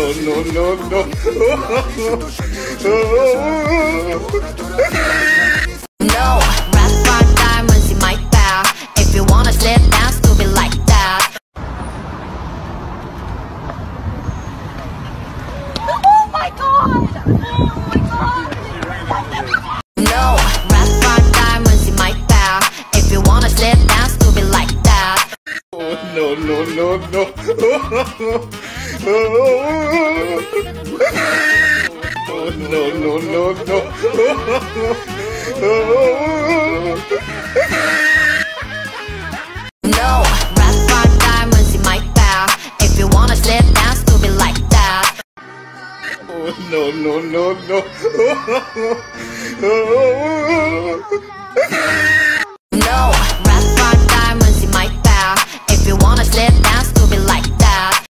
No, no, no, no. No, red bar diamonds in my bag. If you wanna sit down, stupid like that. Oh my god! Oh my god! No, red bar diamonds in my bag. If you wanna sit down, stupid like that. Oh, no, no, no, no. Oh, no, no, no, no. No, red bar diamonds in my bag. If you wanna sit down, stupid like that. Oh, no, no, no, no.